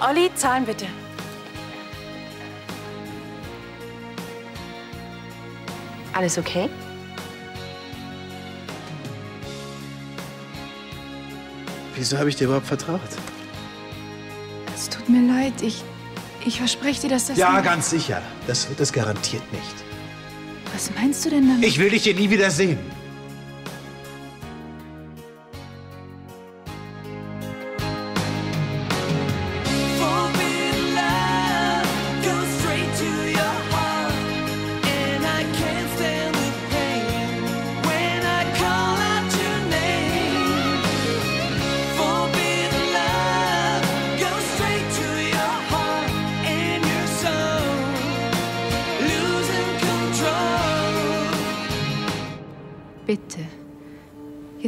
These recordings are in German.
Olli, zahlen bitte. Alles okay? Wieso habe ich dir überhaupt vertraut? Es tut mir leid. Ich, ich verspreche dir, dass das... Ja, ganz sicher. Das wird es garantiert nicht. Was meinst du denn damit? Ich will dich hier nie wieder sehen.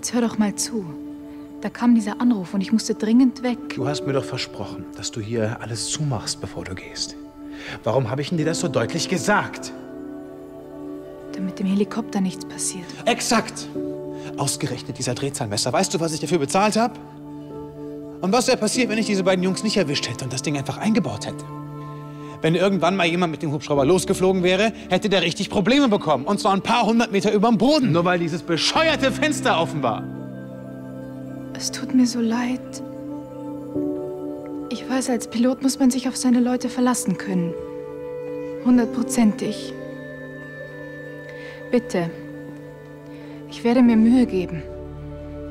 Jetzt hör doch mal zu. Da kam dieser Anruf und ich musste dringend weg. Du hast mir doch versprochen, dass du hier alles zumachst, bevor du gehst. Warum habe ich denn dir das so deutlich gesagt? Damit dem Helikopter nichts passiert. Exakt. Ausgerechnet dieser Drehzahlmesser. Weißt du, was ich dafür bezahlt habe? Und was wäre passiert, wenn ich diese beiden Jungs nicht erwischt hätte und das Ding einfach eingebaut hätte? Wenn irgendwann mal jemand mit dem Hubschrauber losgeflogen wäre, hätte der richtig Probleme bekommen. Und zwar ein paar hundert Meter über dem Boden. Nur weil dieses bescheuerte Fenster offen war. Es tut mir so leid. Ich weiß, als Pilot muss man sich auf seine Leute verlassen können. Hundertprozentig. Bitte. Ich werde mir Mühe geben.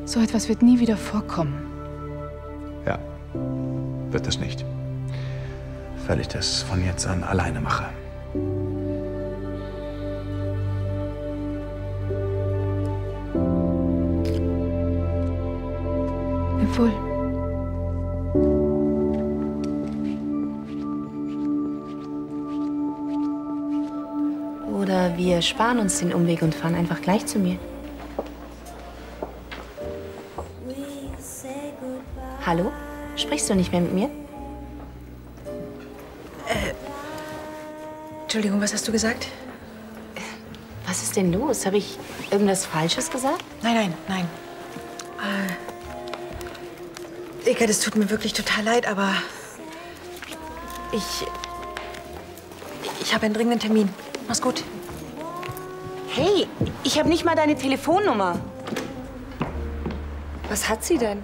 So etwas wird nie wieder vorkommen. Ja, wird es nicht. Weil ich das von jetzt an alleine mache. Jawohl. Oder wir sparen uns den Umweg und fahren einfach gleich zu mir. Hallo? Sprichst du nicht mehr mit mir? Entschuldigung, was hast du gesagt? Was ist denn los? Habe ich irgendwas Falsches gesagt? Nein, nein, nein. Äh, Eka, das tut mir wirklich total leid, aber ich. Ich habe einen dringenden Termin. Mach's gut. Hey, ich habe nicht mal deine Telefonnummer. Was hat sie denn?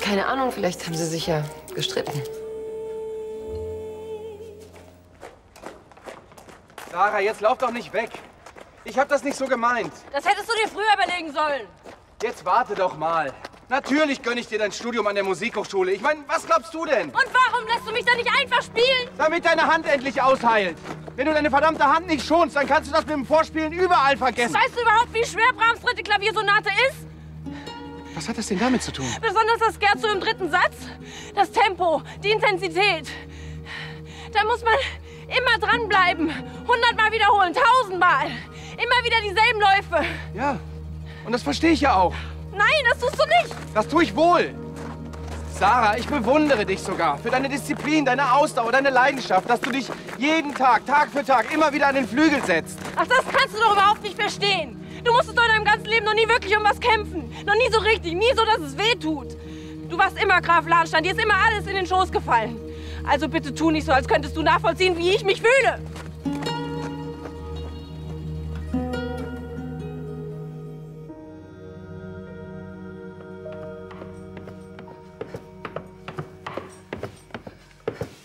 Keine Ahnung, vielleicht haben sie sich ja gestritten. Sarah, jetzt lauf doch nicht weg. Ich hab das nicht so gemeint. Das hättest du dir früher überlegen sollen. Jetzt warte doch mal. Natürlich gönne ich dir dein Studium an der Musikhochschule. Ich meine, was glaubst du denn? Und warum lässt du mich dann nicht einfach spielen? Damit deine Hand endlich ausheilt. Wenn du deine verdammte Hand nicht schonst, dann kannst du das mit dem Vorspielen überall vergessen. Weißt du überhaupt, wie schwer Brahms dritte Klaviersonate ist? Was hat das denn damit zu tun? Besonders das Scherzo im dritten Satz. Das Tempo, die Intensität. Da muss man immer dranbleiben. Hundertmal wiederholen, tausendmal. Immer wieder dieselben Läufe. Ja, und das verstehe ich ja auch. Nein, das tust du nicht. Das tue ich wohl. Sarah, ich bewundere dich sogar für deine Disziplin, deine Ausdauer, deine Leidenschaft, dass du dich jeden Tag, Tag für Tag immer wieder an den Flügel setzt. Ach, das kannst du doch überhaupt nicht verstehen. Du musstest doch in deinem ganzen Leben noch nie wirklich um was kämpfen. Noch nie so richtig, nie so, dass es weh tut. Du warst immer Graf Lahnstein, dir ist immer alles in den Schoß gefallen. Also bitte tu nicht so, als könntest du nachvollziehen, wie ich mich fühle.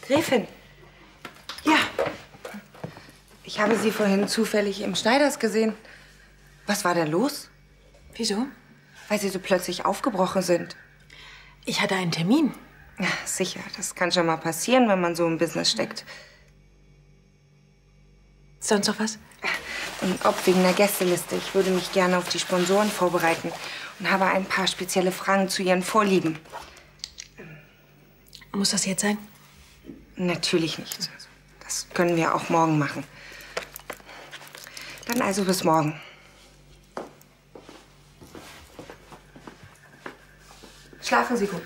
Gräfin. Ja. Ich habe Sie vorhin zufällig im Schneiders gesehen. Was war denn los? Wieso? Weil Sie so plötzlich aufgebrochen sind. Ich hatte einen Termin. Ja, sicher. Das kann schon mal passieren, wenn man so im Business steckt. Sonst noch was? Und ob wegen der Gästeliste. Ich würde mich gerne auf die Sponsoren vorbereiten und habe ein paar spezielle Fragen zu Ihren Vorlieben. Muss das jetzt sein? Natürlich nicht. Das können wir auch morgen machen. Dann also bis morgen. Schlafen Sie gut.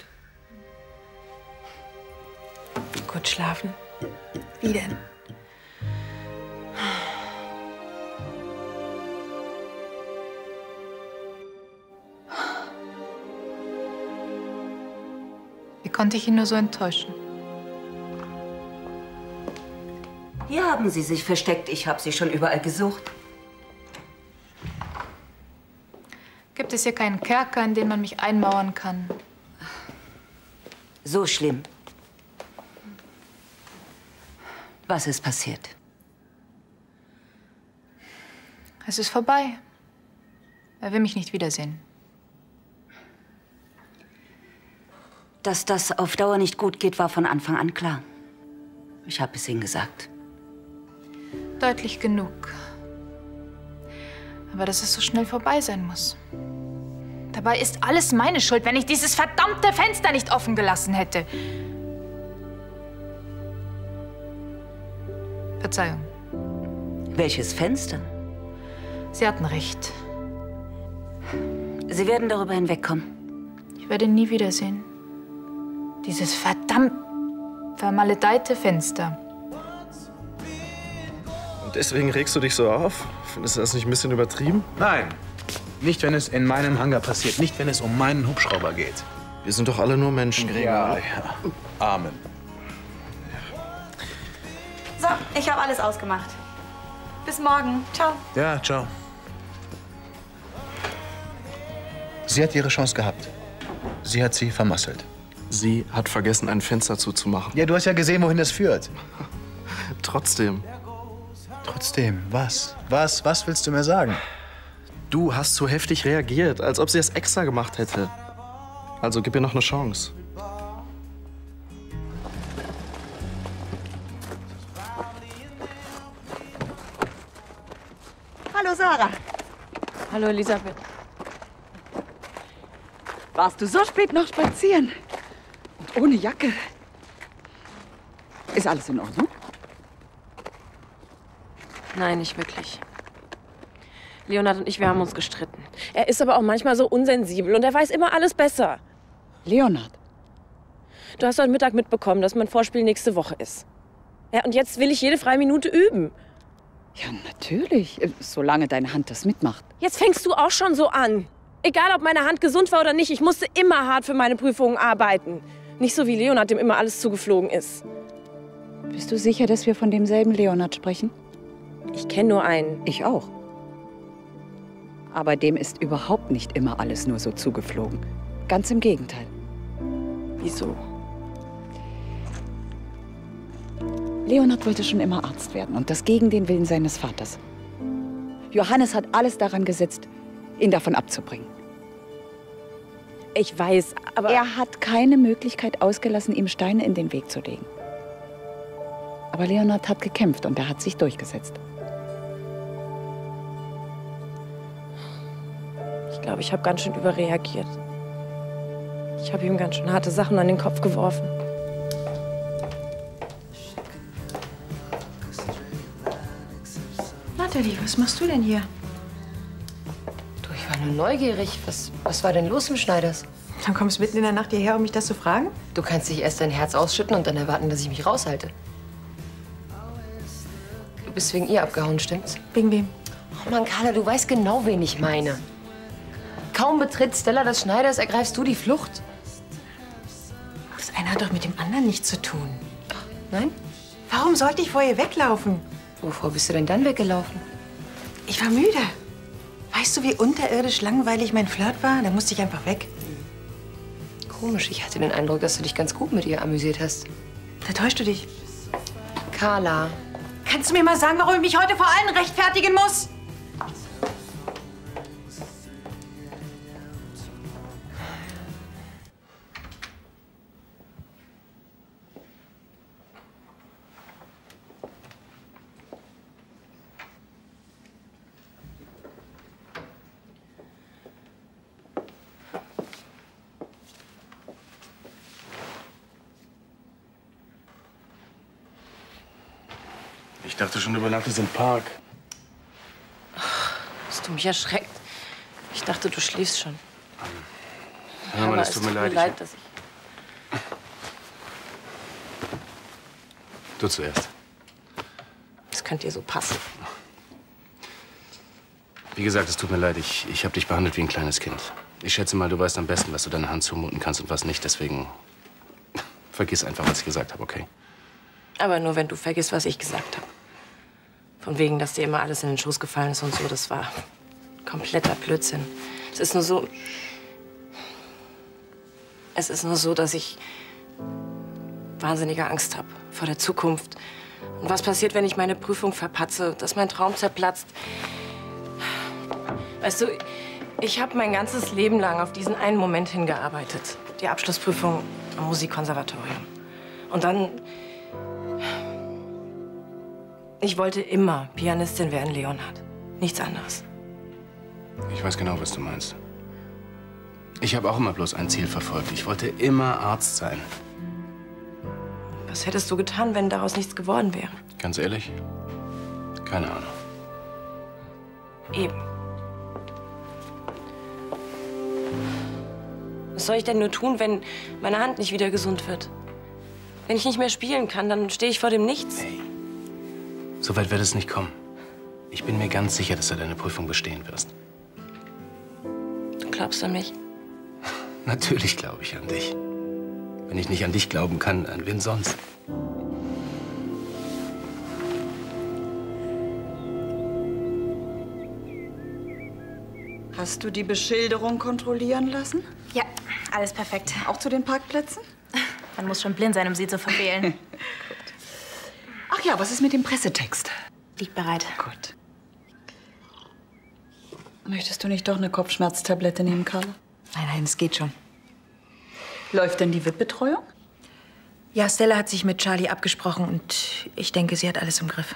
Gut schlafen. Wie denn? Wir konnte ich ihn nur so enttäuschen? Hier haben Sie sich versteckt. Ich habe Sie schon überall gesucht. Gibt es hier keinen Kerker, in den man mich einmauern kann? So schlimm. Was ist passiert? Es ist vorbei. Er will mich nicht wiedersehen. Dass das auf Dauer nicht gut geht, war von Anfang an klar. Ich habe es Ihnen gesagt. Deutlich genug. Aber dass es so schnell vorbei sein muss. Dabei ist alles meine Schuld, wenn ich dieses verdammte Fenster nicht offen gelassen hätte. Verzeihung. Welches Fenster? Sie hatten recht. Sie werden darüber hinwegkommen. Ich werde ihn nie wiedersehen. Dieses verdammt vermaledeite Fenster. Und deswegen regst du dich so auf? Findest du das nicht ein bisschen übertrieben? Nein. Nicht, wenn es in meinem Hangar passiert. Nicht, wenn es um meinen Hubschrauber geht. Wir sind doch alle nur Menschen, Gregor. Ja, ja. Amen. Ich habe alles ausgemacht. Bis morgen. Ciao. Ja, ciao. Sie hat ihre Chance gehabt. Sie hat sie vermasselt. Sie hat vergessen, ein Fenster zuzumachen. Ja, du hast ja gesehen, wohin das führt. Trotzdem. Trotzdem, was? Was? Was willst du mir sagen? Du hast zu heftig reagiert, als ob sie es extra gemacht hätte. Also gib ihr noch eine Chance. Sarah. Hallo, Elisabeth. Warst du so spät noch spazieren? Und ohne Jacke? Ist alles in Ordnung? Nein, nicht wirklich. Leonard und ich, wir haben uns gestritten. Er ist aber auch manchmal so unsensibel und er weiß immer alles besser. Leonard? Du hast heute Mittag mitbekommen, dass mein Vorspiel nächste Woche ist. Ja, und jetzt will ich jede freie Minute üben. Ja, natürlich. Solange deine Hand das mitmacht. Jetzt fängst du auch schon so an. Egal, ob meine Hand gesund war oder nicht, ich musste immer hart für meine Prüfungen arbeiten. Nicht so wie Leonard, dem immer alles zugeflogen ist. Bist du sicher, dass wir von demselben Leonard sprechen? Ich kenne nur einen. Ich auch. Aber dem ist überhaupt nicht immer alles nur so zugeflogen. Ganz im Gegenteil. Wieso? Leonard wollte schon immer Arzt werden und das gegen den Willen seines Vaters. Johannes hat alles daran gesetzt, ihn davon abzubringen. Ich weiß, aber. Er hat keine Möglichkeit ausgelassen, ihm Steine in den Weg zu legen. Aber Leonard hat gekämpft und er hat sich durchgesetzt. Ich glaube, ich habe ganz schön überreagiert. Ich habe ihm ganz schön harte Sachen an den Kopf geworfen. Nathalie, was machst du denn hier? Du, ich war nur neugierig. Was, was war denn los im Schneiders? Dann kommst du mitten in der Nacht hierher, um mich das zu fragen? Du kannst dich erst dein Herz ausschütten und dann erwarten, dass ich mich raushalte. Du bist wegen ihr abgehauen, stimmt's? Wegen wem? Oh Mann, Carla, du weißt genau, wen ich meine. Kaum betritt Stella des Schneiders, ergreifst du die Flucht. Das eine hat doch mit dem anderen nichts zu tun. Nein? Warum sollte ich vor ihr weglaufen? Wovor bist du denn dann weggelaufen? Ich war müde. Weißt du, wie unterirdisch langweilig mein Flirt war? Da musste ich einfach weg. Komisch, ich hatte den Eindruck, dass du dich ganz gut mit ihr amüsiert hast. Da täuschst du dich. Carla. Kannst du mir mal sagen, warum ich mich heute vor allen rechtfertigen muss? Ich dachte schon, du übernachtest im Park. Hast du mich erschreckt? Ich dachte, du schläfst schon. Hör mal, Aber das es tut mir leid. Ich- dass ich... Du zuerst. Das könnte dir so passen. Wie gesagt, es tut mir leid. Ich, ich habe dich behandelt wie ein kleines Kind. Ich schätze mal, du weißt am besten, was du deiner Hand zumuten kannst und was nicht. Deswegen Vergiss einfach, was ich gesagt habe, okay? Aber nur, wenn du vergisst, was ich gesagt habe. Von wegen, dass dir immer alles in den Schoß gefallen ist und so, das war kompletter Blödsinn. Es ist nur so. Es ist nur so, dass ich wahnsinnige Angst habe vor der Zukunft. Und was passiert, wenn ich meine Prüfung verpatze, dass mein Traum zerplatzt? Weißt du, ich habe mein ganzes Leben lang auf diesen einen Moment hingearbeitet. Die Abschlussprüfung am Musikkonservatorium. Und dann. Ich wollte immer Pianistin werden, Leonhard. Nichts anderes. Ich weiß genau, was du meinst. Ich habe auch immer bloß ein Ziel verfolgt. Ich wollte immer Arzt sein. Was hättest du getan, wenn daraus nichts geworden wäre? Ganz ehrlich? Keine Ahnung. Eben. Was soll ich denn nur tun, wenn meine Hand nicht wieder gesund wird? Wenn ich nicht mehr spielen kann, dann stehe ich vor dem Nichts. So weit wird es nicht kommen. Ich bin mir ganz sicher, dass du deine Prüfung bestehen wirst. Du glaubst an mich? Natürlich glaube ich an dich. Wenn ich nicht an dich glauben kann, an wen sonst? Hast du die Beschilderung kontrollieren lassen? Ja, alles perfekt. Auch zu den Parkplätzen? Man muss schon blind sein, um sie zu verfehlen. Ach ja, was ist mit dem Pressetext? Liegt bereit. Gut. Möchtest du nicht doch eine Kopfschmerztablette nehmen, Carla? Nein, nein, es geht schon. Läuft denn die VIP-Betreuung? Ja, Stella hat sich mit Charlie abgesprochen und ich denke, sie hat alles im Griff.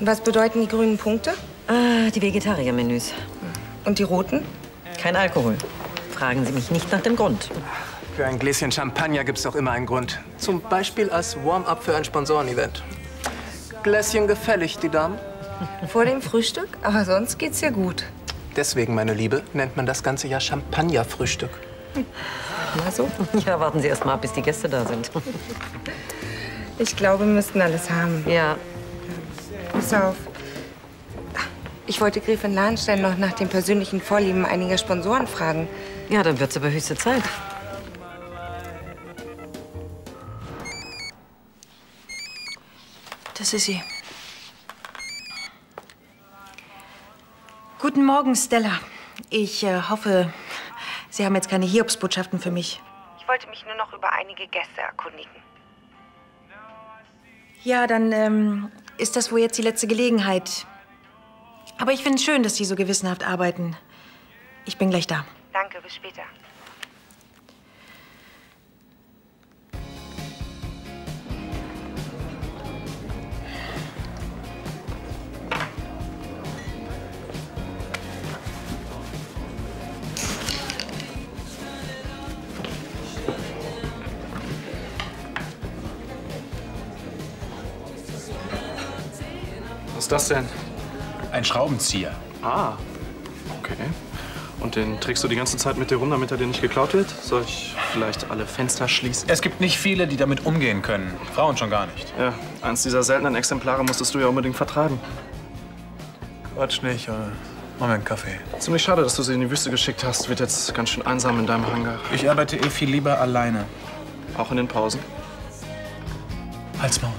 Was bedeuten die grünen Punkte? Ah, die Vegetariermenüs. Und die roten? Kein Alkohol. Fragen Sie mich nicht nach dem Grund. Für ein Gläschen Champagner gibt's doch immer einen Grund. Zum Beispiel als Warm-up für ein Sponsorenevent. Gläschen gefällig, die Damen? Vor dem Frühstück? Aber sonst geht's ja gut. Deswegen, meine Liebe, nennt man das Ganze ja Champagnerfrühstück. Na so? Ja, warten Sie erst mal, ab, bis die Gäste da sind. Ich glaube, wir müssten alles haben. Ja. Pass auf. Ich wollte Gräfin Lahnstein noch nach den persönlichen Vorlieben einiger Sponsoren fragen. Ja, dann wird's aber höchste Zeit. Das ist sie. Guten Morgen, Stella. Ich äh, hoffe, Sie haben jetzt keine Hiobsbotschaften für mich. Ich wollte mich nur noch über einige Gäste erkundigen. Ja, dann ähm, ist das wohl jetzt die letzte Gelegenheit. Aber ich finde es schön, dass Sie so gewissenhaft arbeiten. Ich bin gleich da. Danke, bis später. Ist das denn? Ein Schraubenzieher. Ah, okay. Und den trägst du die ganze Zeit mit dir rum, damit er dir nicht geklaut wird? Soll ich vielleicht alle Fenster schließen? Es gibt nicht viele, die damit umgehen können. Frauen schon gar nicht. Ja, eins dieser seltenen Exemplare musstest du ja unbedingt vertreiben. Quatsch nicht, oder? Machen wir einen Kaffee. Ziemlich schade, dass du sie in die Wüste geschickt hast. Wird jetzt ganz schön einsam in deinem Hangar. Ich arbeite eh viel lieber alleine. Auch in den Pausen? Halt's Maul.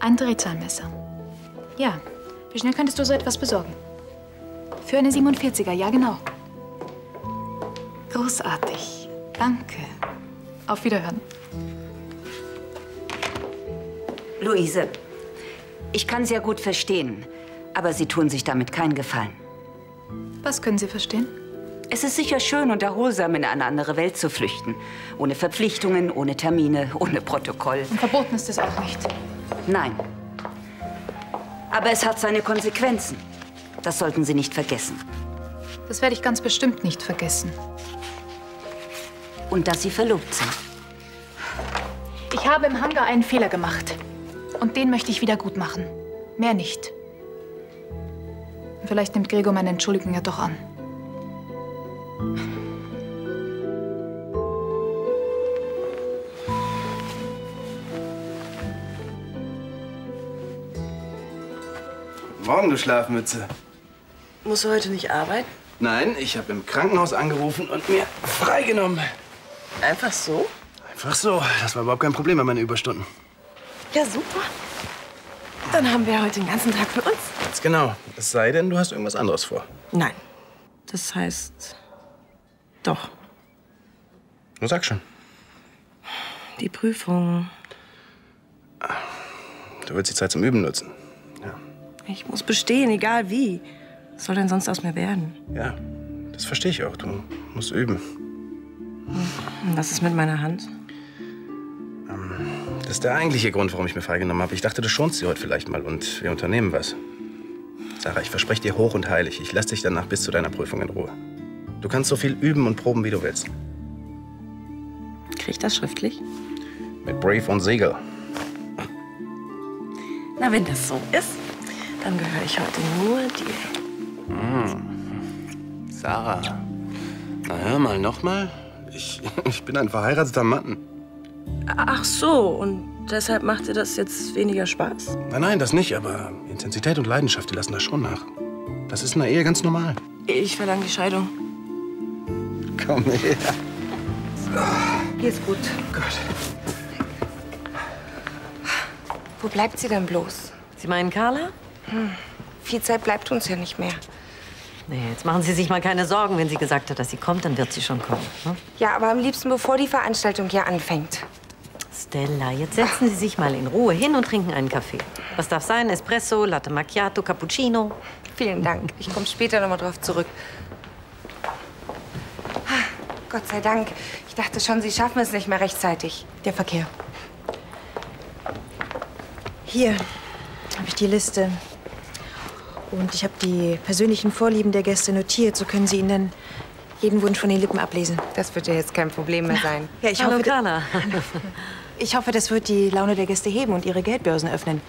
Ein Drehzahlmesser. Ja. Wie schnell könntest du so etwas besorgen? Für eine 47er, ja genau. Großartig. Danke. Auf Wiederhören. Luise, ich kann sehr gut verstehen, aber Sie tun sich damit keinen Gefallen. Was können Sie verstehen? Es ist sicher schön und erholsam, in eine andere Welt zu flüchten. Ohne Verpflichtungen, ohne Termine, ohne Protokoll. Und verboten ist es auch nicht. Nein. Aber es hat seine Konsequenzen. Das sollten Sie nicht vergessen. Das werde ich ganz bestimmt nicht vergessen. Und dass Sie verlobt sind. Ich habe im Hangar einen Fehler gemacht. Und den möchte ich wieder gut machen. Mehr nicht. Vielleicht nimmt Gregor meine Entschuldigung ja doch an. Morgen, du Schlafmütze. Musst du heute nicht arbeiten? Nein, ich habe im Krankenhaus angerufen und mir freigenommen. Einfach so? Einfach so. Das war überhaupt kein Problem bei meinen Überstunden. Ja, super. Dann haben wir heute den ganzen Tag für uns. Ganz genau. Es sei denn, du hast irgendwas anderes vor. Nein. Das heißt. Doch. Nur sag schon. Die Prüfung. Du willst die Zeit zum Üben nutzen. Ich muss bestehen, egal wie. Was soll denn sonst aus mir werden? Ja, das verstehe ich auch. Du musst üben. Und was ist mit meiner Hand? Das ist der eigentliche Grund, warum ich mir freigenommen habe. Ich dachte, du schonst sie heute vielleicht mal und wir unternehmen was. Sarah, ich verspreche dir hoch und heilig, ich lasse dich danach bis zu deiner Prüfung in Ruhe. Du kannst so viel üben und proben, wie du willst. Krieg ich das schriftlich? Mit Brave und Segel. Na, wenn das so ist, dann gehöre ich heute nur dir. Hm. Sarah. Na hör mal, noch mal. Ich, ich bin ein verheirateter Mann. Ach so, und deshalb macht dir das jetzt weniger Spaß? Nein, nein, das nicht, aber Intensität und Leidenschaft, die lassen da schon nach. Das ist in der Ehe ganz normal. Ich verlange die Scheidung. Komm her. Hier ist gut. Gut. Wo bleibt sie denn bloß? Sie meinen Carla? Hm. Viel Zeit bleibt uns ja nicht mehr. Nee, jetzt machen Sie sich mal keine Sorgen. Wenn sie gesagt hat, dass sie kommt, dann wird sie schon kommen. Ne? Ja, aber am liebsten, bevor die Veranstaltung hier anfängt. Stella, jetzt setzen Sie sich mal in Ruhe hin und trinken einen Kaffee. Was darf sein? Espresso, Latte Macchiato, Cappuccino? Vielen Dank. Ich komme später noch mal drauf zurück. Gott sei Dank. Ich dachte schon, Sie schaffen es nicht mehr rechtzeitig. Der Verkehr. Hier habe ich die Liste. Und ich habe die persönlichen Vorlieben der Gäste notiert. So können Sie ihnen dann jeden Wunsch von den Lippen ablesen. Das wird ja jetzt kein Problem mehr sein. Ja, ich Hallo, hoffe, Carla. Ich hoffe, das wird die Laune der Gäste heben und ihre Geldbörsen öffnen.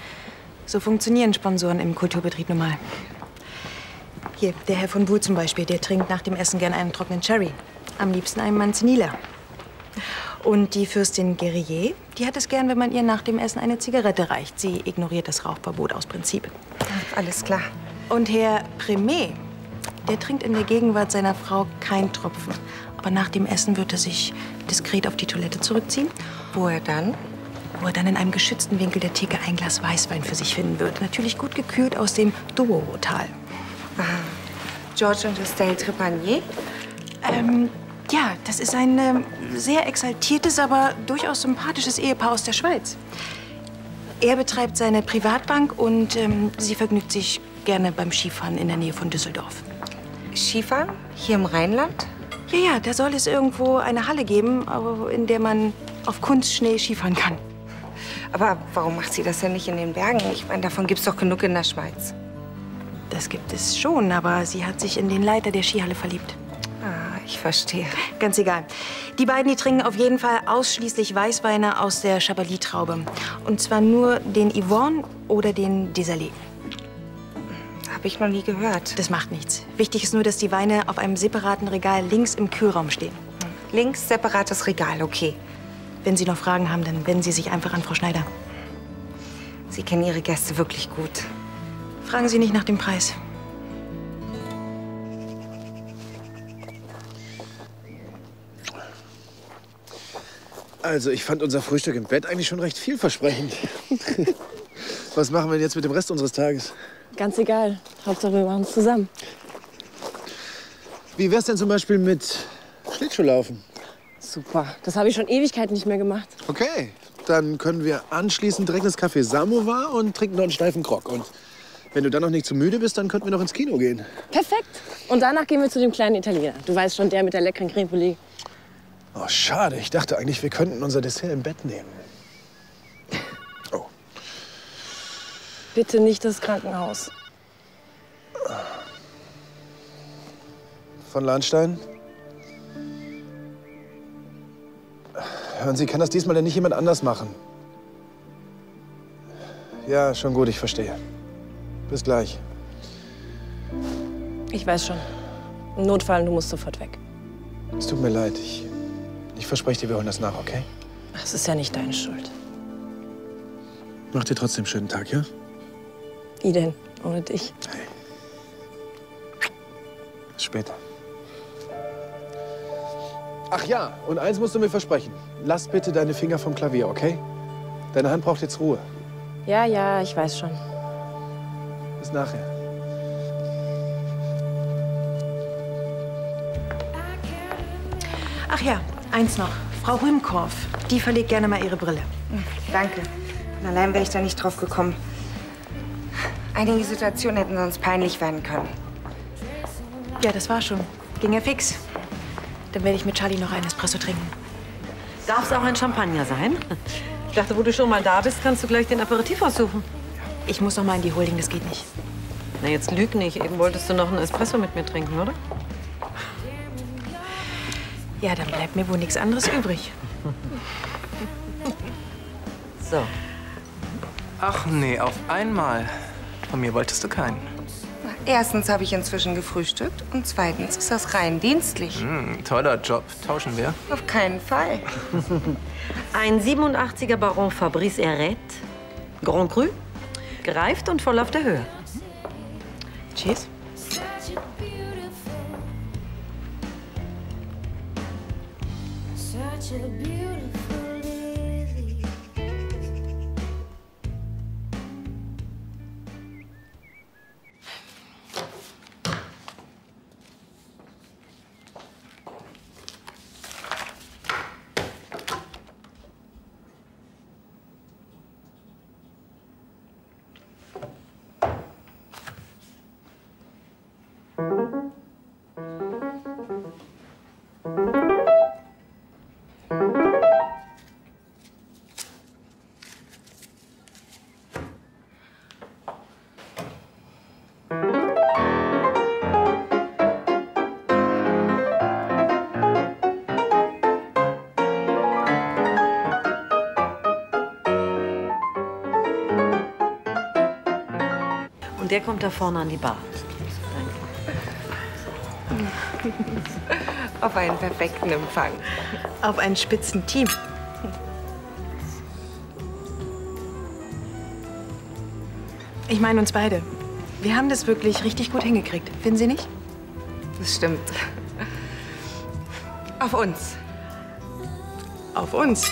So funktionieren Sponsoren im Kulturbetrieb normal. Hier, der Herr von Buhl zum Beispiel, der trinkt nach dem Essen gern einen trockenen Cherry. Am liebsten einen Manzanilla. Und die Fürstin Guerrier, die hat es gern, wenn man ihr nach dem Essen eine Zigarette reicht. Sie ignoriert das Rauchverbot aus Prinzip. Alles klar. Und Herr Primet, der trinkt in der Gegenwart seiner Frau kein Tropfen. Aber nach dem Essen wird er sich diskret auf die Toilette zurückziehen. Wo er dann? Wo er dann in einem geschützten Winkel der Theke ein Glas Weißwein für sich finden wird. Natürlich gut gekühlt aus dem Douro-Tal. George und Estelle Trepanier? Ähm, ja, das ist ein ähm, sehr exaltiertes, aber durchaus sympathisches Ehepaar aus der Schweiz. Er betreibt seine Privatbank und ähm, sie vergnügt sich gerne beim Skifahren in der Nähe von Düsseldorf. Skifahren? Hier im Rheinland? Ja, ja, da soll es irgendwo eine Halle geben, in der man auf Kunstschnee Skifahren kann. Aber warum macht sie das denn nicht in den Bergen? Ich meine, davon gibt's doch genug in der Schweiz. Das gibt es schon, aber sie hat sich in den Leiter der Skihalle verliebt. Ah, ich verstehe. Ganz egal. Die beiden, die trinken auf jeden Fall ausschließlich Weißweine aus der Chablis-Traube. Und zwar nur den Yvonne oder den Desalé. Habe ich noch nie gehört. Das macht nichts. Wichtig ist nur, dass die Weine auf einem separaten Regal links im Kühlraum stehen. Links separates Regal, okay. Wenn Sie noch Fragen haben, dann wenden Sie sich einfach an Frau Schneider. Sie kennen Ihre Gäste wirklich gut. Fragen Sie nicht nach dem Preis. Also, ich fand unser Frühstück im Bett eigentlich schon recht vielversprechend. Was machen wir denn jetzt mit dem Rest unseres Tages? Ganz egal. Hauptsache, wir machen es zusammen. Wie wär's denn zum Beispiel mit Schlittschuhlaufen? Super. Das habe ich schon Ewigkeiten nicht mehr gemacht. Okay, dann können wir anschließend direkt ins Café Samovar und trinken noch einen steifen Grog. Und wenn du dann noch nicht zu müde bist, dann könnten wir noch ins Kino gehen. Perfekt. Und danach gehen wir zu dem kleinen Italiener. Du weißt schon, der mit der leckeren Creme Brûlée. Oh, schade. Ich dachte eigentlich, wir könnten unser Dessert im Bett nehmen. Bitte nicht das Krankenhaus. Von Lahnstein? Hören Sie, kann das diesmal denn nicht jemand anders machen? Ja, schon gut, ich verstehe. Bis gleich. Ich weiß schon. Im Notfall, du musst sofort weg. Es tut mir leid. Ich, ich verspreche dir, wir holen das nach, okay? Ach, Es ist ja nicht deine Schuld. Mach dir trotzdem einen schönen Tag, ja? Wie denn? Ohne dich. Bis später. Ach ja, und eins musst du mir versprechen. Lass bitte deine Finger vom Klavier, okay? Deine Hand braucht jetzt Ruhe. Ja, ja, ich weiß schon. Bis nachher. Ach ja, eins noch. Frau Rühmkorff, die verlegt gerne mal ihre Brille. Danke. Und allein wäre ich da nicht drauf gekommen. Einige Situationen hätten sonst peinlich werden können. Ja, das war schon. Ging ja fix. Dann werde ich mit Charlie noch einen Espresso trinken. Darf es auch ein Champagner sein? Ich dachte, wo du schon mal da bist, kannst du gleich den Aperitif aussuchen. Ich muss noch mal in die Holding, das geht nicht. Na, jetzt lüg nicht. Eben wolltest du noch einen Espresso mit mir trinken, oder? Ja, dann bleibt mir wohl nichts anderes übrig. So. Ach nee, auf einmal. Von mir wolltest du keinen. Erstens habe ich inzwischen gefrühstückt und zweitens ist das rein dienstlich. Hm, toller Job. Tauschen wir? Auf keinen Fall. Ein 87er Baron Fabrice Herret, Grand Cru, gereift und voll auf der Höhe. Cheers. Such a beautiful Und der kommt da vorne an die Bar. Auf einen perfekten Empfang. Auf ein spitzen Team. Ich meine uns beide. Wir haben das wirklich richtig gut hingekriegt. Finden Sie nicht? Das stimmt. Auf uns. Auf uns.